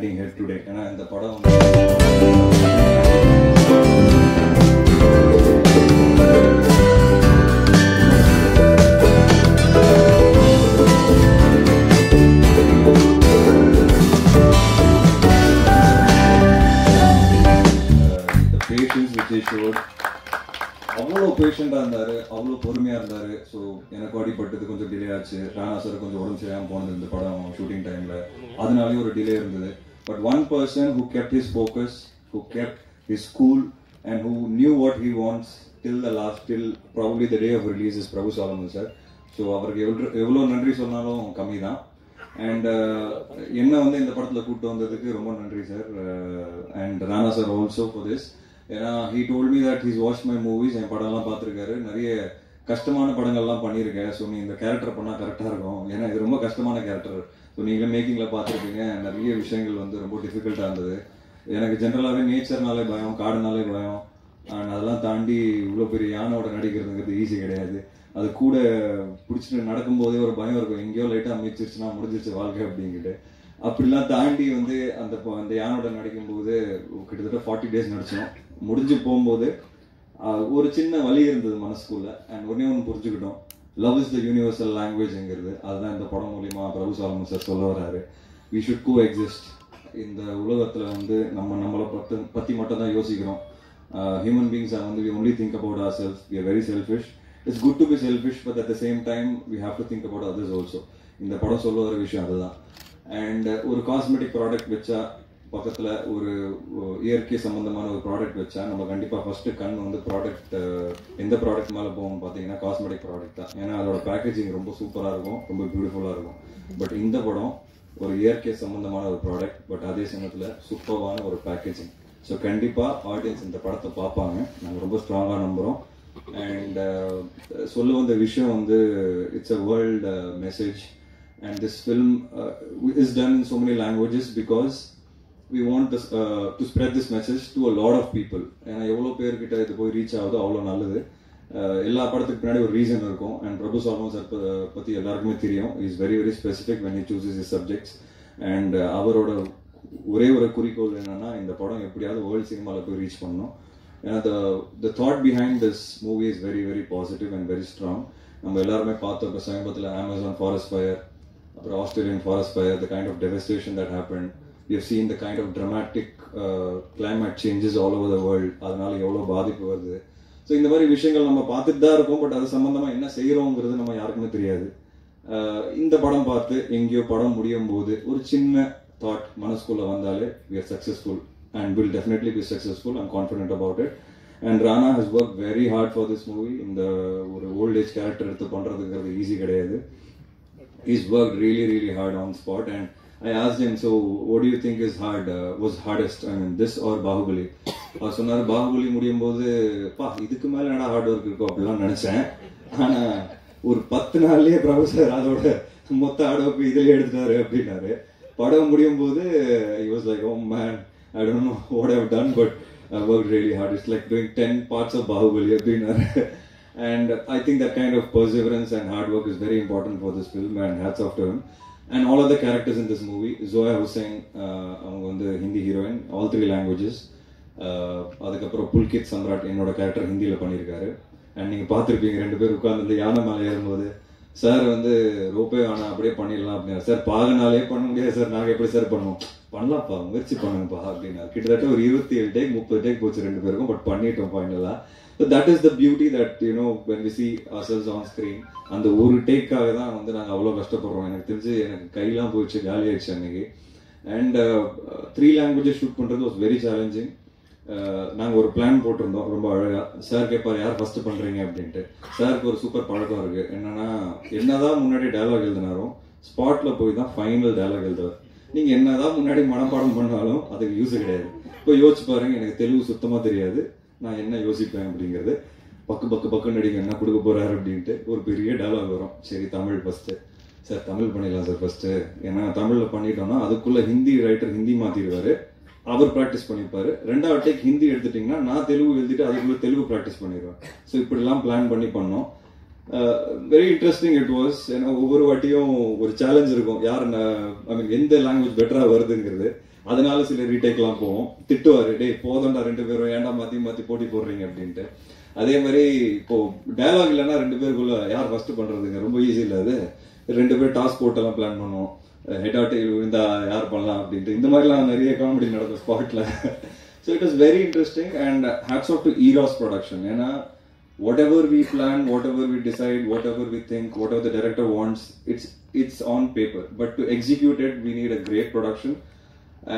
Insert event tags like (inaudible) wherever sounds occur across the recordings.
Standing head today ஏன்னா இந்த படம் வந்து அவ்வளோ பேஷண்டாக இருந்தார் அவ்வளோ பொறுமையாக இருந்தார். ஸோ எனக்கு அடிப்பட்டது கொஞ்சம் டிலே ஆச்சு. ராணா சார் கொஞ்சம் உடம்பு சரியாமல் போனது இந்த படம் ஷூட்டிங் டைமில் அதனாலேயும் ஒரு டிலே இருந்தது. But one person who kept his focus who kept his school and who knew what he wants till the last till probably the day of release is Prabhu Solomon sir so அவருக்கு எவ்வளோ எவ்வளோ நன்றி சொன்னாலும் கம்மி தான். And uh, என்ன வந்து இந்த படத்தில் கூப்பிட்டு வந்ததுக்கு ரொம்ப நன்றி sir and Rana sir also for this ஏன்னா he told me that he's watch my movies என் படம்லாம் பார்த்துருக்காரு. நிறைய கஷ்டமான படங்கள்லாம் பண்ணியிருக்கேன். ஸோ நீ இந்த கேரக்டர் பண்ணால் கரெக்டாக இருக்கும். ஏன்னா இது ரொம்ப கஷ்டமான கேரக்டர் ஸோ நீங்களே மேக்கிங்கில் பார்த்துருக்கீங்க நிறைய விஷயங்கள் வந்து ரொம்ப டிஃபிகல்ட்டாக இருந்தது. எனக்கு ஜென்ரலாகவே நேச்சர்னாலே பயம் காடுனாலே பயம். அண்ட் அதெல்லாம் தாண்டி இவ்வளோ பெரிய யானோட நடிக்கிறதுங்கிறது ஈஸி கிடையாது. அது கூட பிடிச்சிட்டு நடக்கும்போதே ஒரு பயம் இருக்கும். எங்கேயோ லைட்டாக அமைச்சிருச்சுன்னா முடிஞ்சிருச்சு வாழ்க்கை அப்படிங்கிட்டு. அப்படிலாம் தாண்டி வந்து அந்த அந்த யானோட நடிக்கும்போது கிட்டத்தட்ட ஃபார்ட்டி டேஸ் நடித்தோம் முடிஞ்சு போகும்போது ஒரு சின்ன வழி இருந்தது மனசுக்குள்ள. அண்ட் ஒன்னே ஒன்று புரிஞ்சுக்கிட்டோம். லவ் இஸ் த யூனிவர்சல் லாங்குவேஜ்ங்கிறது அதுதான் இந்த படம் மூலியமா பிரபு சாலமன் சார் சொல்ல வராரு. வி ஷுட் கோ எக்ஸிஸ்ட் இந்த உலகத்தில் வந்து நம்ம நம்மளை பத்தி பற்றி மட்டும் தான் யோசிக்கிறோம் uh, ஹியூமன் பீங்ஸ் வந்து we only think about our self we very selfish it's good to be selfish but at the same time we have to think about others also இந்த படம் சொல்ல வர விஷயம் அதுதான். அண்ட் uh, ஒரு cosmetic product வச்சா பக்கத்தில் ஒரு இயற்கை சம்பந்தமான ஒரு ப்ராடக்ட் வச்சா நம்ம கண்டிப்பாக ஃபஸ்ட்டு கண் வந்து ப்ராடக்ட் எந்த ப்ராடக்ட் மேலே போகும் பார்த்தீங்கன்னா காஸ்மெட்டிக் ப்ராடக்ட் தான். ஏன்னா அதோட பேக்கேஜிங் ரொம்ப சூப்பராக இருக்கும் ரொம்ப பியூட்டிஃபுல்லாக இருக்கும். பட் இந்த படம் ஒரு இயற்கை சம்பந்தமான ஒரு ப்ராடக்ட் பட் அதே சமயத்தில் சூப்பர்வான ஒரு பேக்கேஜிங் ஸோ கண்டிப்பாக ஆடியன்ஸ் இந்த படத்தை பார்ப்பாங்க. நாங்கள் ரொம்ப ஸ்ட்ராங்காக நம்புகிறோம் அண்ட் சொல்ல வந்த விஷயம் வந்து it's a world message and this film is done in so many languages because we want to spread this message to a lot of people ஏன்னா எவ்வளோ பேர்கிட்ட இது போய் ரீச் ஆகுதோ அவ்வளோ நல்லது. Uh, எல்லா படத்துக்கு பின்னாடி ஒரு ரீசன் இருக்கும். அண்ட் பிரபு சாலமன் சார் பற்றி எல்லாருக்குமே தெரியும். Is very very specific when he chooses his subjects and அவரோட ஒரே ஒரு குறிக்கோள் என்னன்னா இந்த படம் எப்படியாவது வேர்ல்ட் சினிமாவில் போய் ரீச் பண்ணணும். ஏன்னா the the thought behind this movie is very very positive and very strong நம்ம எல்லாருமே பார்த்தோம். இப்போ சமீபத்தில் அமேசான் ஃபாரஸ்ட் ஃபயர் அப்புறம் Australian forest fire the kind of devastation that happen you seen the kind of uh, climate changes all over the world அதனால எவ்வளோ பாதிப்பு வருது. ஸோ இந்த மாதிரி விஷயங்கள் நம்ம பார்த்துட்டு தான் இருக்கோம். பட் அது சம்மந்தமாக என்ன செய்கிறோங்கிறது நம்ம யாருக்குமே தெரியாது. Uh, இந்த படம் பார்த்து எங்கேயோ படம் முடியும் போது ஒரு சின்ன தாட் மனசுக்குள்ள வந்தாலே we are successful and will definitely be successful I'm confident about it and Rana has work very hard for this movie இந்த ஒரு ஓல்ட் ஏஜ் கேரக்டர் எடுத்து பண்ணுறதுங்கிறது ஈஸி கிடையாது. Is work really really hard on spot and I asked him so what do you think is hard uh, was hardest I mean this or Baahubali அவர் சொன்னார் பாகுபலி முடியும் போது பா இதுக்கு மேல என்ன ஹார்ட் ஒர்க் இருக்கும் அப்படிலாம் நினைச்சேன் ஆனா ஒரு பத்து நாள்லயே ப்ரொஃபசர் அதோட மொத்த ஹார்ட் ஒர்க் இதுல எடுத்துட்டாரு அப்படின்னாரு படம் முடியும் போது he was like oh man I don't know what I've done but I worked really hard it's like doing 10 parts of Baahubali அப்படின்னாரு and I think that kind of perseverance and hard work is very important for this film and hats off to him. And all of the characters in this movie Zoya Hussain அவங்க வந்து Hindi heroine all three languages அதுக்கப்புறம் புல்கித் சம்ராட் என்னோட character ஹிந்தியில் பண்ணியிருக்காரு. And நீங்கள் பார்த்துருப்பீங்க ரெண்டு பேர் உட்கார்ந்து யானை மேலே ஏறும்போது சார் வந்து ரோபே ஆனால் அப்படியே பண்ணிடலாம் அப்படின்னா சார் பாகனாலே பண்ண முடியாது சார். நாங்கள் எப்படி சார் பண்ணுவோம்? பண்ணலாம்ப்பா முயற்சி பண்ணுங்கப்பா அப்படின்னா கிட்டத்தட்ட ஒரு இருபத்தி ஏழு டேக் முப்பது டேக் போச்சு ரெண்டு பேருக்கும் பட் பண்ணிட்டோம் ஃபைனலாக So that is the beauty that you know when we see ourselves on அந்த ஒரு டேக்காக தான் வந்து நாங்கள் அவ்வளோ கஷ்டப்படுறோம். எனக்கு தெரிஞ்சு எனக்கு கையெல்லாம் போயிடுச்சு காலி ஆயிடுச்சு அன்னைக்கு. அண்ட் த்ரீ லாங்குவேஜஸ் ஷூட் பண்ணுறது வாஸ் வெரி சேலஞ்சிங் நாங்கள் ஒரு பிளான் போட்டிருந்தோம் ரொம்ப அழகாக சார் கேட்பார் யார் ஃபஸ்ட்டு பண்ணுறீங்க அப்படின்ட்டு. சாருக்கு ஒரு சூப்பர் பழக்கம் இருக்குது என்னன்னா என்னதான் முன்னாடி டைலாக் எழுதினாலும் ஸ்பாட்டில் போய் தான் ஃபைனல் டைலாக் எழுதுவார். நீங்க என்னதான் முன்னாடி மனப்பாடம் பண்ணாலும் அதுக்கு யூஸ் கிடையாது. இப்போ யோசிச்சு பாருங்க எனக்கு தெலுங்கு சுத்தமாக தெரியாது. நான் என்ன யோசிப்பேன் அப்படிங்கிறது பக்கு பக்கு பக்கு நடிங்க என்ன கொடுக்க போகிறாரு அப்படின்ட்டு ஒரு பெரிய டைலாக் வரும். சரி தமிழ் ஃபஸ்ட்டு சார் தமிழ் பண்ணிடலாம் சார் ஃபஸ்ட்டு ஏன்னா தமிழில் பண்ணிட்டோம்னா அதுக்குள்ளே ஹிந்தி ரைட்டர் ஹிந்தி மாற்றிடுவார் அவர் ப்ராக்டிஸ் பண்ணிப்பாரு ரெண்டாவது டேக் ஹிந்தி எடுத்துட்டிங்கன்னா நான் தெலுங்கு எழுதிட்டு அதுக்குள்ள தெலுங்கு ப்ராக்டிஸ் பண்ணிடுவேன் ஸோ இப்படிலாம் பிளான் பண்ணி பண்ணோம். வெரி இன்ட்ரெஸ்டிங் இட் வாஸ் ஏன்னா ஒவ்வொரு வாட்டியும் ஒரு சேலஞ்ச் இருக்கும். யார் ஐ மீன் எந்த லாங்குவேஜ் பெட்டராக வருதுங்கிறது. அதனால சில ரீடேக்லாம் போவோம். திட்டுவார் டேய் போதண்டா ரெண்டு பேரும். ஏன்டா மாத்தி மாத்தி போட்டி போடுறீங்க? அப்படின்ட்டு. அதே மாதிரி இப்போ டயலாக் இல்லைன்னா ரெண்டு பேருக்குள்ள யார் ஃபர்ஸ்ட் பண்றதுங்க? ரொம்ப ஈஸி இல்ல அது. ரெண்டு பேர் டாஸ்க் போட்டெல்லாம் பிளான் பண்ணுவோம். ஹெட் ஆட் விழுந்தா யார் பண்ணலாம் அப்படின்ட்டு இந்த மாதிரிலாம் நிறைய காமெடி நடக்கும் ஸ்பாட்ல so it is very interesting and hats off to Eros production ஏன்னா whatever we plan, whatever we decide, whatever we think, whatever the director wants, it's it's on paper. But to execute it, we need a great production.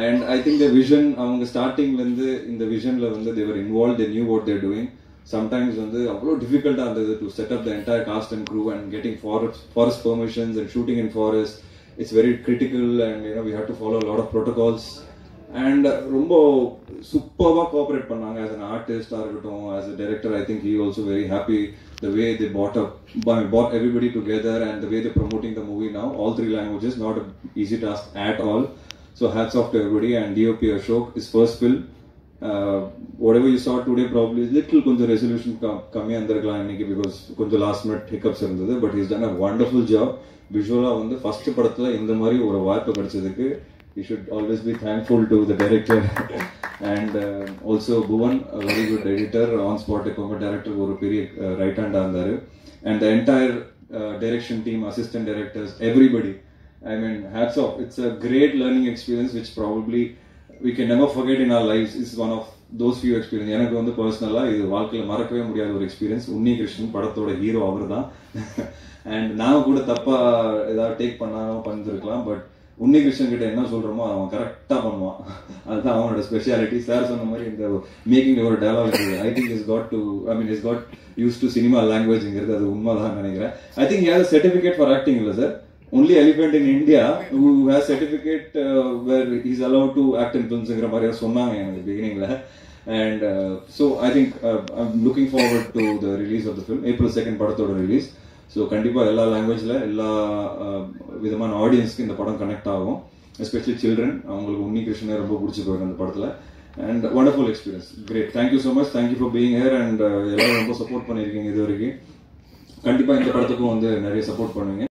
And I think the vision, அவங்க ஸ்டார்டிங்ல இருந்து இந்த விஷன்ல வந்து they were involved, they knew what they're doing. Sometimes வந்து அவ்வளோ டிஃபிகல்ட்டாக இருந்தது to set up the entire cast and crew and getting forest forest permissions and shooting in forest it's very critical and you know we have to follow lot of protocols and ரொம்ப சூப்பராக cooperate பண்ணாங்க as an ஆர்டிஸ்டாக இருக்கட்டும் as a director I think he also very happy the way they put up put everybody together and the way they promoting the movie now all three languages not easy task at all so hats off to everybody and DOP Ashok is first film whatever you saw today probably little கொஞ்சம் resolution கம்மியாக இருந்திருக்கலாம் இன்னைக்கு because கொஞ்சம் last minute hiccups இருந்தது but is done a wonderful job விஷுவலாக வந்து first படத்தில் இந்த மாதிரி ஒரு வாய்ப்பு கிடைச்சதுக்கு you should always be thankful to the director (laughs) and also Bhuvan very good editor on spot எப்பவுமே டேரக்டர் ஒரு பெரிய ரைட் ஹேண்டாக இருந்தார் and the entire direction team assistant directors everybody I mean, hats off. It's a great learning experience, which probably we can never forget in our life is one of those few experience எனக்கு வந்து பர்சனலாக இது வாழ்க்கையில் மறக்கவே முடியாத ஒரு experience Unni Krishnan படத்தோட hero அவர் தான் அண்ட் (laughs) நாங்கள் கூட தப்பாக ஏதாவது டேக் பண்ணாம பண்ணிருக்கலாம். பட் உன்னி கிருஷ்ணன் கிட்ட என்ன சொல்றோமோ அவன் கரெக்டாக பண்ணுவான். (laughs) அதுதான் அவனோட ஸ்பெஷாலிட்டி சார் சொன்ன மாதிரி இந்த மேக்கிங் ஒரு dialogue I think is got to I mean is got use to cinema லாங்குவேஜ்ங்கிறது அது உண்மைதான் நினைக்கிறேன். ஐ திங்க் ஏதாவது சர்டிஃபிகேட் ஃபார் ஆக்டிங் இல்லை sir only elephant in India who has certificate uh, where he's allowed to act in மாதிரி சொன்னாங்க எனக்கு பிகினிங்ல and so I think I'm looking forward to the release of the film April second படத்தோட release so கண்டிப்பாக எல்லா லாங்குவேஜில் எல்லா uh, விதமான ஆடியன்ஸ்க்கு இந்த படம் கனெக்ட் ஆகும். எஸ்பெஷலி சில்ட்ரன் அவங்களுக்கு உன்னி கிருஷ்ணனை ரொம்ப பிடிச்சி போயிருக்கு அந்த படத்தில். And wonderful experience great thank you so much thank you for being here and எல்லாரும் ரொம்ப சப்போர்ட் பண்ணியிருக்கீங்க இது வரைக்கும் கண்டிப்பாக இந்த படத்துக்கும் வந்து நிறைய சப்போர்ட் பண்ணுவீங்க.